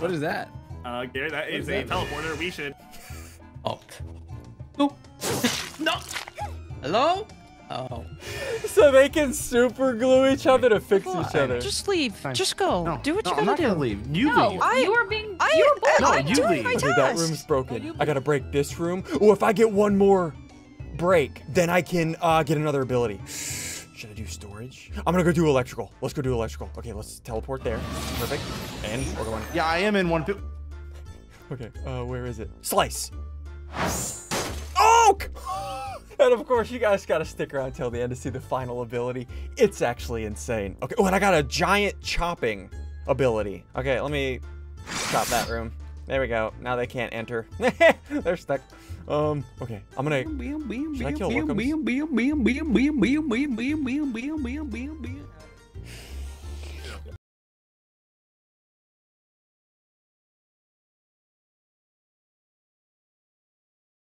What is that? Uh, Garry, that is is a that? teleporter. We should. Oh. No. no. Hello? Oh. So they can super glue each other to fix Fine. each other. Just leave. Fine. Just go. No, do what no, you I'm gotta not gonna do. leave. You No, leave. I- you are being. I, you're I, No, I'm you doing leave. my Okay, Okay, task. that room's broken. I gotta break this room. Oh, if I get one more break, then I can uh, get another ability. Should I do storage? I'm gonna go do electrical. Let's go do electrical. Okay, let's teleport there. Perfect. And we're going. Yeah, I am in one. Okay, uh, where is it? Slice. Oh! And of course, you guys gotta stick around till the end to see the final ability. It's actually insane. Okay, oh, and I got a giant chopping ability. Okay, let me chop that room. There we go. Now they can't enter. They're stuck. Um, okay, I'm gonna. Should I kill Lookumz?